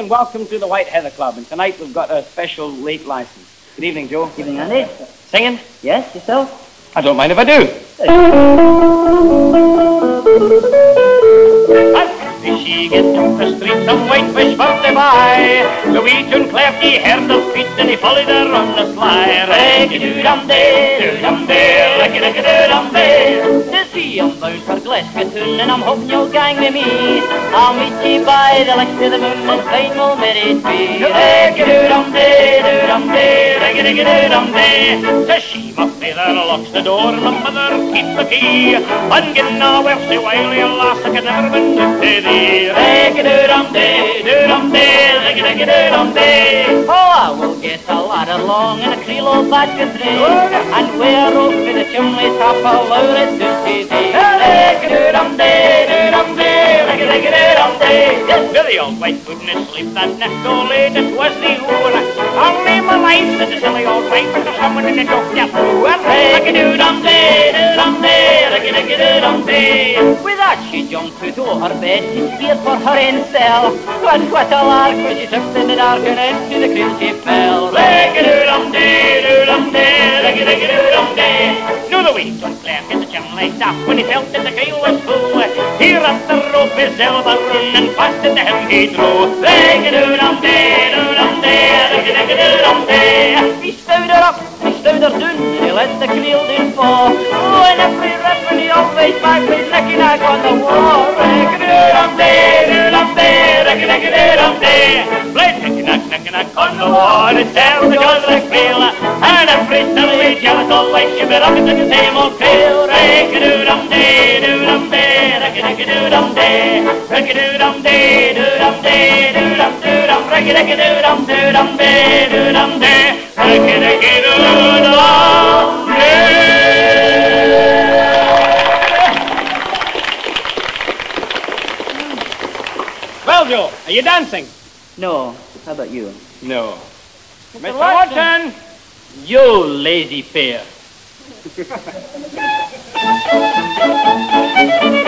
how are you? And welcome to the White Heather Club. And tonight we've got a special late license. Good evening, Joe. Good evening, Andy. Singing? Yes, yourself? I don't mind if I do. Fishy get up the street, some whitefish for to buy. Louis and Claffy heard the feet and he followed her on the sly. Raggy-doo-dum-day, doo-dum-day, raggy-raggy-doo-dum-day. To see I'm bound for Glasgow and I'm hoping you'll gang with me. I'll meet ye by the light of the moon and fine we'll married be. Raggy-doo-dum-day, doo-dum-day, raggy-raggy-doo-dum-day. Says she, my father locks the door and my mother keeps the key. And gin a wersy while you lass, I can never win to thee. Raggy-doo-dum-day, doo-dum-day, raggy-raggy-doo-dum-day. Oh, I will get a ladder long and a creelo badger three. And we're off to the chimney top, I'll lower it to see Billy white sleep that night, was the my silly old someone in flew. Raggy-doo-dum-day, doo-dum-day, raggy-raggy-doo-dum-day. With that she jumped of her bed to steer for her own cell. And what a lark when she tripped in the dark and into the creel she fell. Raggy-doo-dum-day, doo-dum-day, raggy-raggy-doo-dum-day. No, the wheat don't in the chimney top when he felt that the creel was full. He wrapped the rope his elbow run and fast in the hem he drew. Raggy-doo-dum-day, doo-dum-day, raggy-raggy-doo-dum-day. He stowed her up, he stowed her down, and he let the creel down fall. Oh, and every rip and he always back with neck and neck on the wall. Raggy-doo-dum-day, doo-dum-day, raggy-raggy-doo-dum-day. Play knick-knack, knick-knack on the wall and tell the girl the creel. And every silly jealous old wife should be rocking to the same old creel. Raggy-doo-dum-day, doo-dum-day, raggy-raggy-doo-dum-day. Raggy-doo-dum-day, doo-dum-day, doo-dum-doo-dum, raggy-raggy-doo-dum-day, doo-dum-day, raggy-raggy-doo-dum-day. Well, Joe, are you dancing? No, how about you? No. Mr. Watson. Watson! You lazy pair.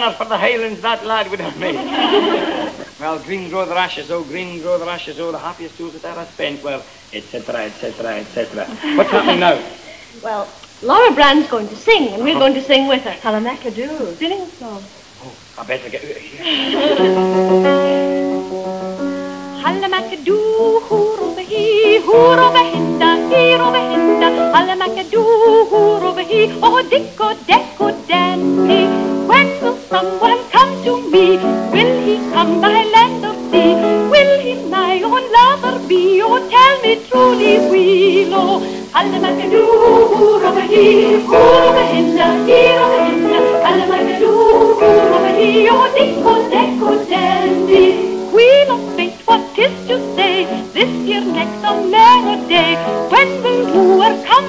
a runner for the Highlands that lad would have made. well, green grow the rashes, oh, green grow the rashes, oh, the happiest tools that ever spent were, etc., etc., etc. What's happening now? Well, Laura Brand's going to sing, and we're going to sing with her. Halamaka do. Singing song. Oh, I better get out of here. Halamaka-doo, hoorobahi, hoorobahinda, heerobahinda. Halamaka-doo, hoorobahi, oh, dicko, decko, dandy. When will someone come to me? Will he come by land or sea? Will he my own lover be? Oh, tell me truly, will, oh. Halamaka-doo, hoorobahi, hoorobahinda, heerobahinda. Halamaka-doo, hoorobahi, oh, dicko, decko, dandy. Wheel of fate, what tis to say. This year next on narrow day, when will wooer come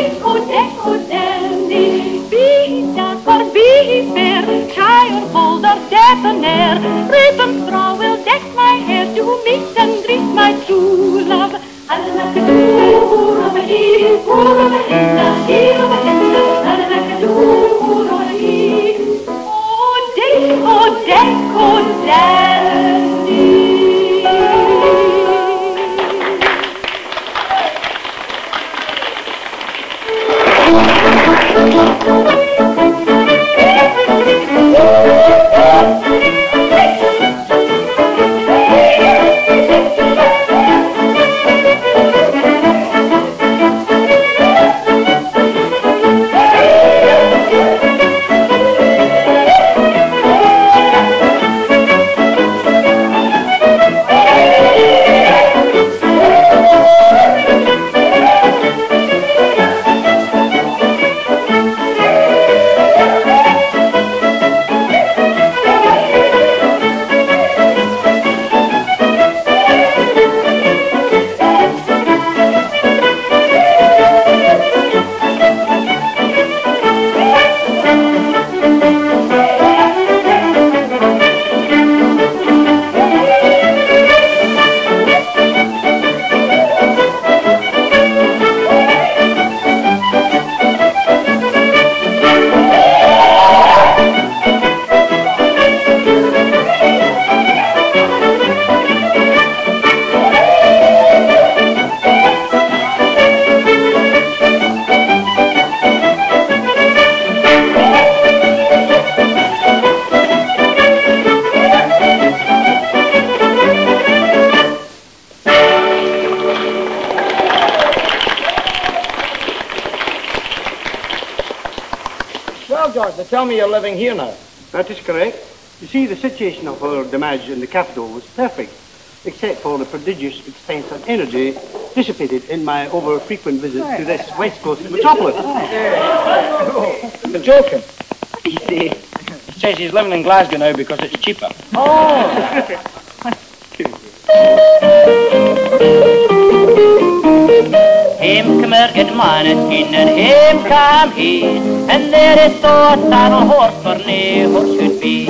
tell me you're living here now. That is correct. You see, the situation of our damage in the capital was perfect, except for the prodigious expense of energy dissipated in my over-frequent visits to this West Coast metropolis. You're joking. He He says he's living in Glasgow now because it's cheaper. Hem oh. kemurgen maneskin and hem come he, and there is saddle horse for me horse should be.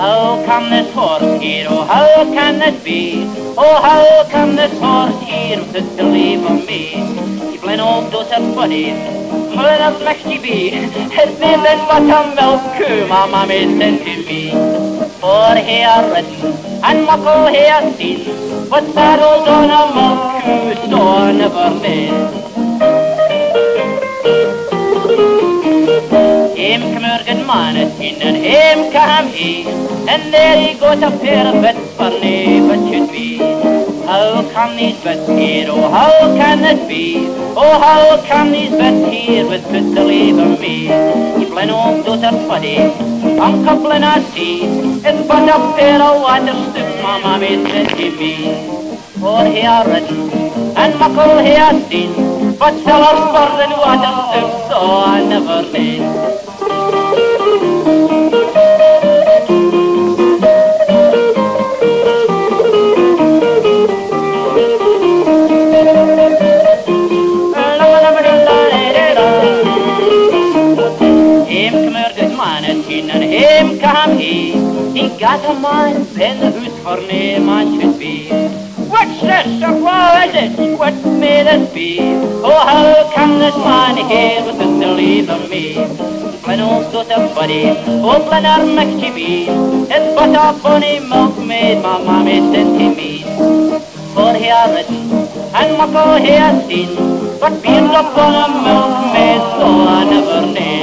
How can this horse here, oh how can this be? Oh how can this horse here to leave on me? He blin old those her his name is what a milk coo, mamma to me. For he are written, and muckle he has seen, but saddles on a milk coo store never made. Him come Urgen Maneskin and him come here. And there he, and How can these bits here, oh how can it be? Oh how can these bits here with fit to leave me? He blin old those are funny, I'm coupling a sea, it's but a pair of water stoops my mammy said to me. For he are written, and muckle he has seen, but sellers for the water stoops, so I never need. Come he. Got a man in the who's for name man should be. What's this or what is it? What may this be? Oh, how can this man here with the leave of me? When also the buddy, oh, when our McTV, it's but a funny milkmaid my mammy sent to me. For he has written, and muckle he has seen, but being upon a milkmaid, so I never need.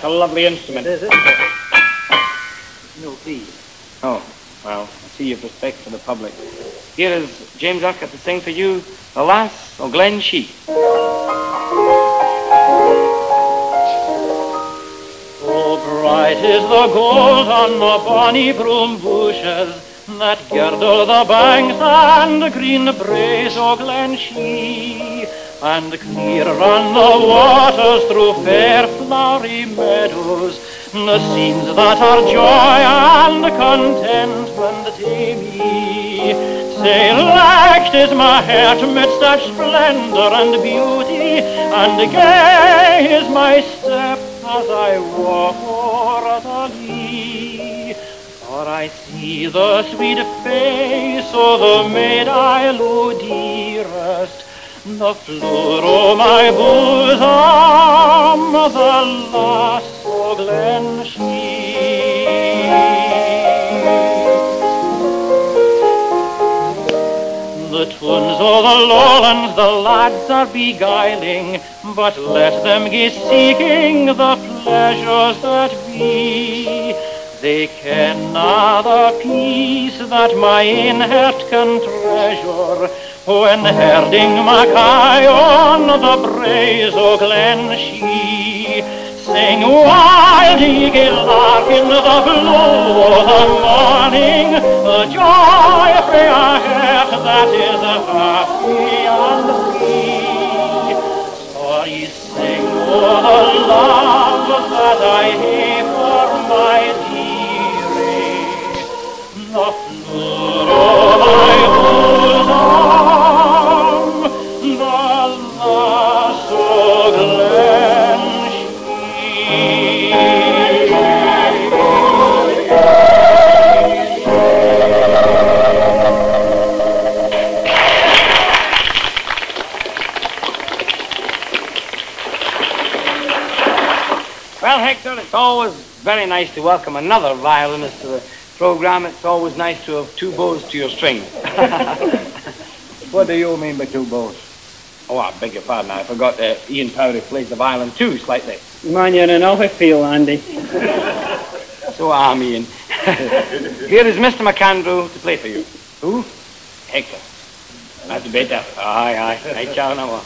That's a lovely instrument. It is, isn't it? No, please. Oh, well, I see you've respect for the public. Here is James Urquhart to sing for you The Lass o' Glen Shee. Oh, bright is the gold on the bonny broom bushes that girdle the banks and the green braes o' Glen Shee. And clear run the waters through fair flowery meadows, the scenes that are joy and contentment to me. Say, lacked is my heart midst such splendor and beauty, and gay is my step as I walk o'er the lea. For I see the sweet face of the maid I love dearest, the floor o' my bosom, the lass o' Glen The tunes o' the lowlands the lads are beguiling, but let them ge seeking the pleasures that be. They ken na the peace that my in heart can treasure, when herding Mackay on the braes o' Glen Shee. Sing wild eagle lark in the blue of the morning, the joy of a heart that is happy and free. Sorry sing o' the love that I have nice to welcome another violinist to the program. It's always nice to have two bows to your string. What do you mean by two bows? Oh, I beg your pardon. I forgot uh, Ian Powrie plays the violin too, slightly. Man, you're an awful feel, Andy. So am Ian. Here is Mr. McAndrew to play for you. Who? Hector. That's better. Aye, aye. Aye, ciao now.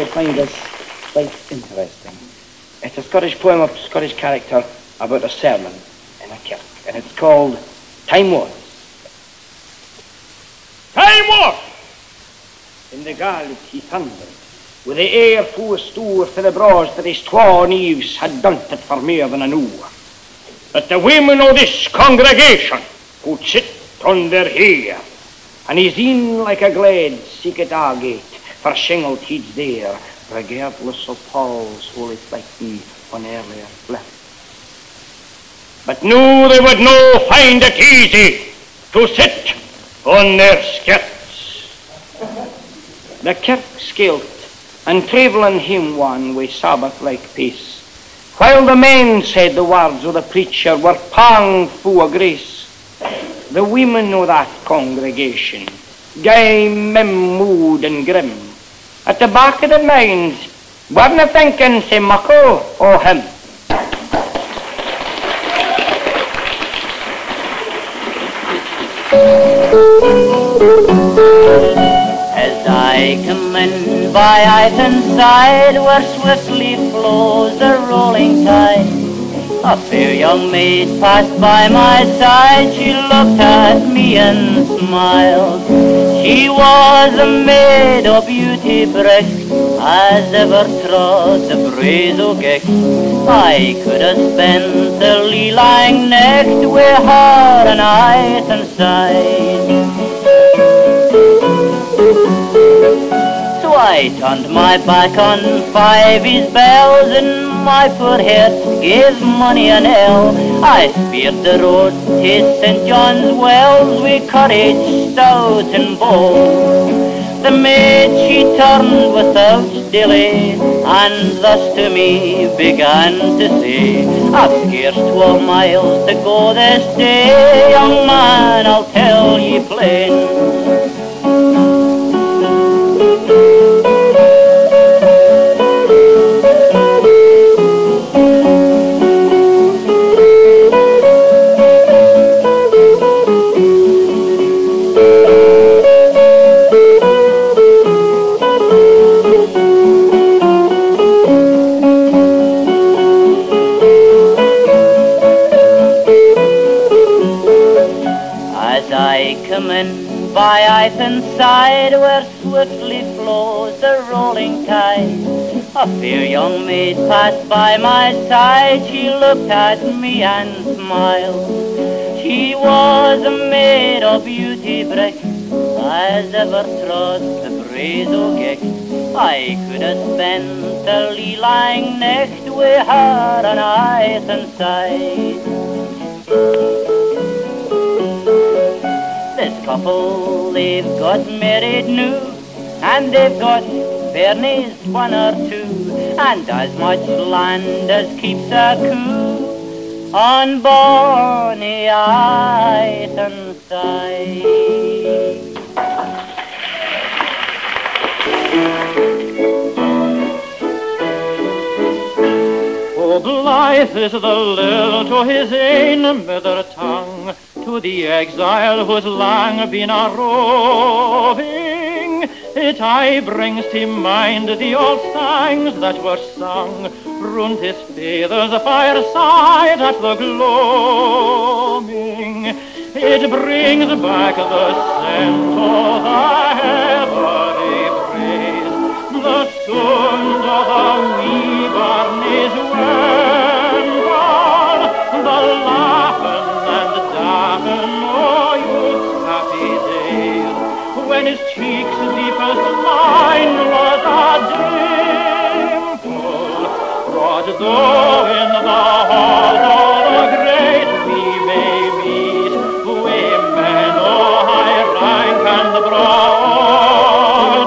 Find this quite interesting. It's a Scottish poem of Scottish character about a sermon in a kirk, and it's called Time Was. Time was! In the Gaelic he thundered, with the air full stoor for the bras that his twa knees had done it for more than an hour. That the women of this congregation would sit on their hair. And he's in like a glade, seek our gate, for shingled he's there, regardless of Paul's holy fighting on earlier flip. But now they would no find it easy to sit on their skirts. The kirk skilt, and travelling him one with Sabbath-like peace, while the men said the words of the preacher were pang full of grace. The women of that congregation, gay, mem, mood and grim, at the back of the minds, weren't thinking say muckle o him. As I come in by Ivan's side, where swiftly flows the rolling tide, a fair young maid passed by my side. She looked at me and smiled. She was a maid of beauty brick, as ever trod the braes o'. I could have spent the lee-lying next with her and Ythanside. So I turned my back on Fyvie's bells and my poor head gave money an ell. I speared the road to St. John's Wells with courage stout and bold. The maid she turned without delay, and thus to me began to say, I've scarce twelve miles to go this day, young man, I'll tell ye plain. In by Ythanside, where swiftly flows the rolling tide, a fair young maid passed by my side. She looked at me and smiled. She was a maid of beauty brick, as ever trod the braes o'. I could have spent a lee-lying next with her on Ythanside. This couple, they've got married new, and they've got bairnies one or two, and as much land as keeps a coo on bonny Iton side. Oh, blithe is the lilt to his ain mother tongue, to the exile who's long been a roving. It aye brings to mind the old songs that were sung round his father's fireside at the gloaming. It brings back the scent of the heavenly praise, the sound of the line was a dimple, brought though in the hall of the great we may meet, we men o' high rank and the broad,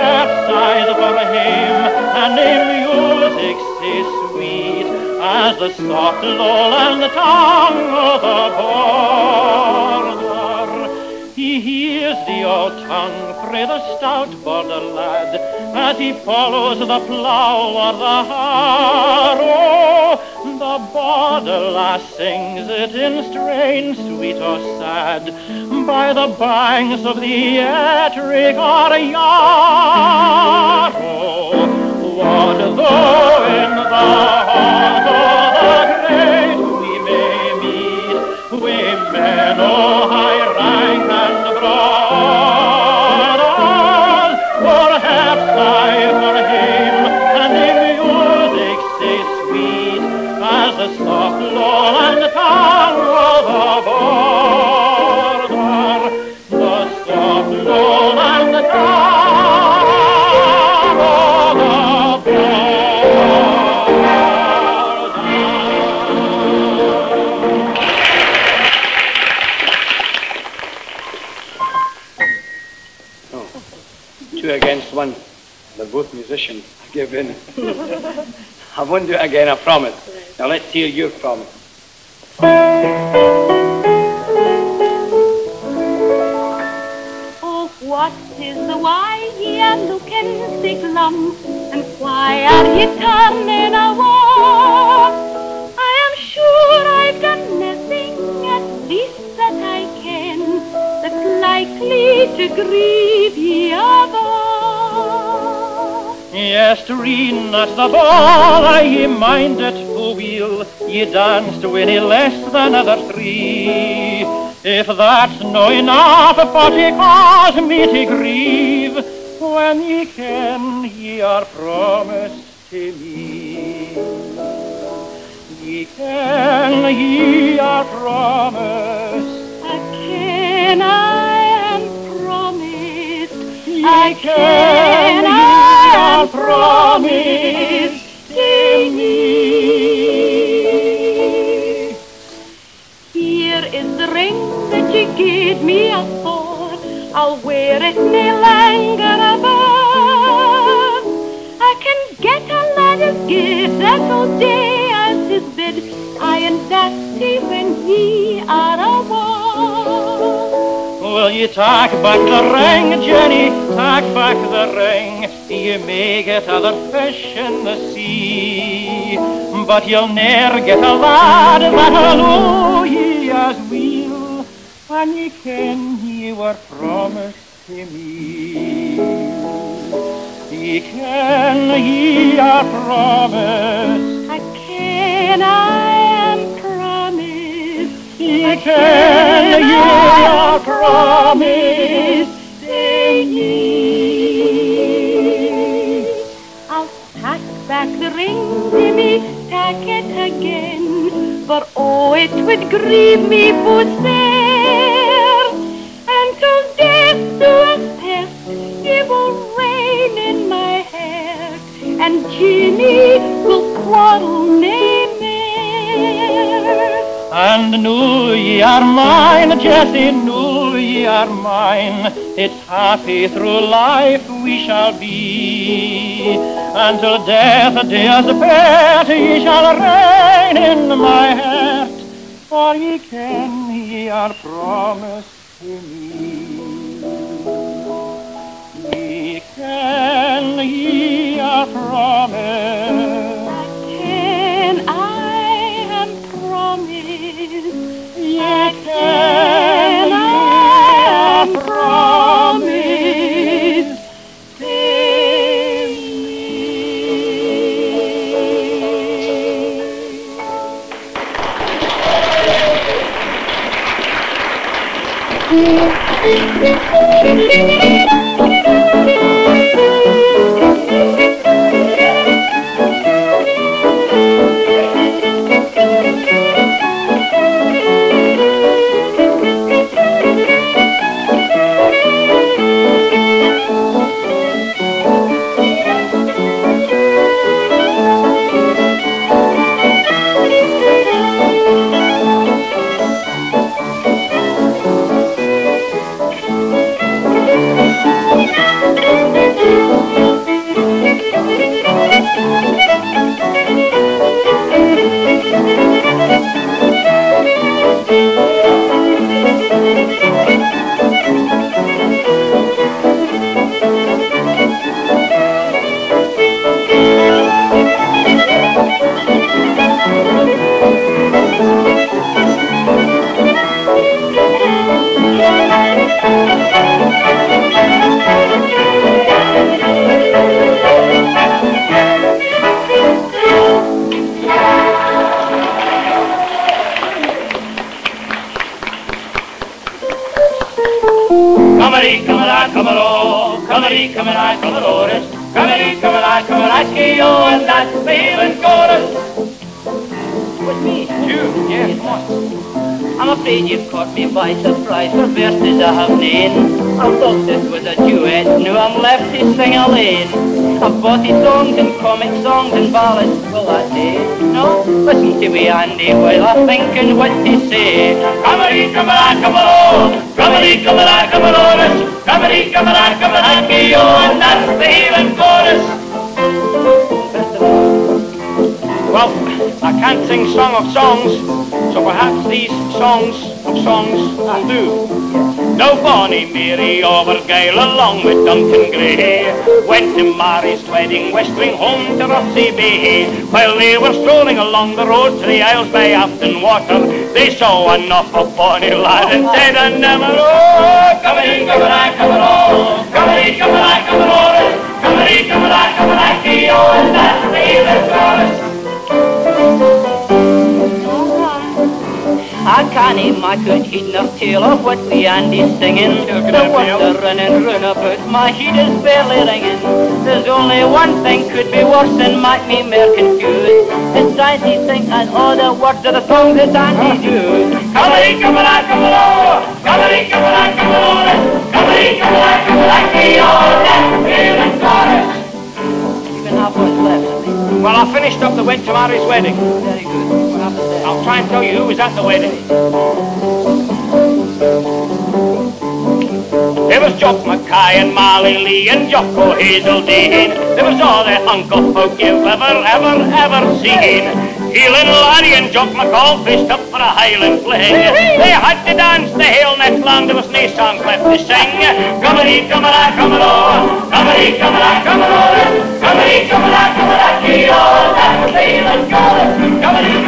her sighs for him, and the music so sweet as the soft lull and the tongue of the border. The old tongue frae the stout border lad as he follows the plough or the harrow. The border lass sings it in strain sweet or sad by the banks of the Ettrick or Yarrow. What though in the heart of the great we may meet women of oh, I won't do it again, I promise. Now let's hear your promise. Oh, what is the why ye are looking so glum? And why are ye turning away? I am sure I've done nothing, at least that I can, that's likely to grieve ye. Yes, Treen, at the ball, ye mind it full weel, ye danced with any less than other three. If that's no enough for to cause me to grieve, when ye ken ye are promised to me. Ye ken ye are promised, Again I am promised, ye again ye I promised promised to me. Here is the ring that you gave me afore. I'll wear it nae longer above. I can get a lad's gift that all day as his bid. I and Dusty when ye are away. You take back the ring, Jenny? Take back the ring. You may get other fish in the sea, but you'll ne'er get a lad that'll know ye as well when ye ken ye were promised to me. Ye ken ye are promised, Again I am For oh, it would grieve me for sair. Until death do us part, you will reign in my heart. And Jimmy will quarrel nae more. And know ye are mine, Jessie, are mine. It's happy through life we shall be. Until death do us part, ye shall reign in my heart. For ye ken ye are promised to me. Ye ken ye are promised. I am promised. Promise me. Caught me by surprise for verses I have named. I thought this was a duet, now I'm left to sing alone. I've bawdy songs and comic songs and ballads, will that do? No? Listen to me, Andy, while I think and what to say. Comedy, Commodore, Commodore. Comedy, Commodore, Commodores. Comedy, Commodore, Commodore, oh, and that's the healing chorus. Well, I can't sing Song of Songs, so perhaps these songs of songs will do. Now Bonnie Mary of Argyle along with Duncan Gray went to Mary's wedding, westering home to Rothesay Bay. While they were strolling along the road to the Isles by Afton Water, they saw an awful bonny lad and said, I never, oh, come in, come on, come on, come in, come on, come on, come in, come on, come on, oh, and that's the healing chorus. I can't even I could heed enough tale of what the Andy's singing. The wonder running run about my head is barely ringing. There's only one thing could be worse and make me more confused. It's Andy sing and all the words of the song that Andy do. Come in, come on, come on, come in, come on, come on, come in, come on, come on, oh, that's the healing chorus. You can have what's left. Well, I finished up the went to Mary's wedding. Very good. I'll try and tell you who was at the wedding. There was Jock Mackay and Marley Lee and Jock o' Hazeldean. There was all the uncle folk you've ever, ever, ever seen. Keelan Laddie and Jock McCall fished up for a Highland fling. They had to dance the hill next long, there was no songs left to sing. Come on, come on, come on, come on, come on, come on, come on, come on, come on,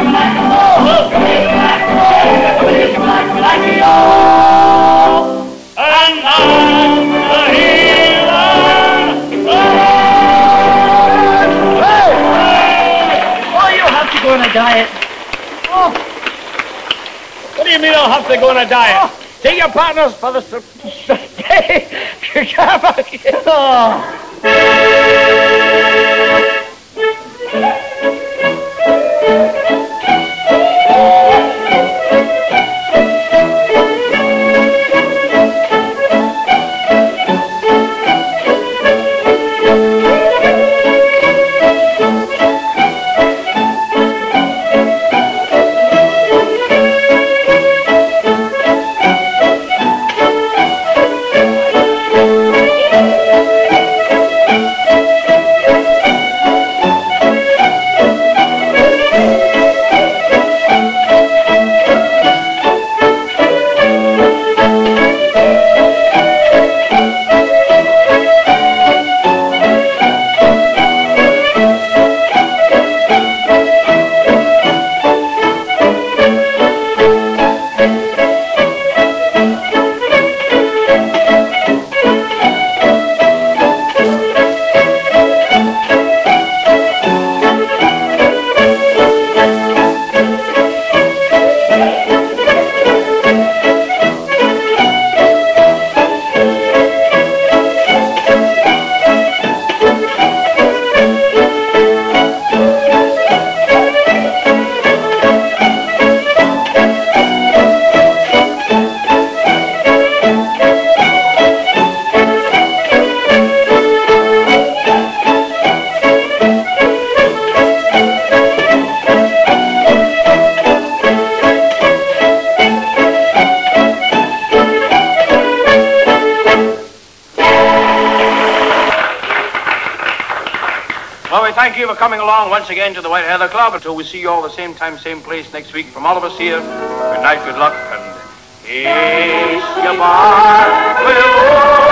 diet. Oh. What do you mean I'll have to go on a diet? Take your partners for the... Hey, along once again to the White Heather Club. Until we see you all the same time, same place next week. From all of us here, good night, good luck, and... Ace your bar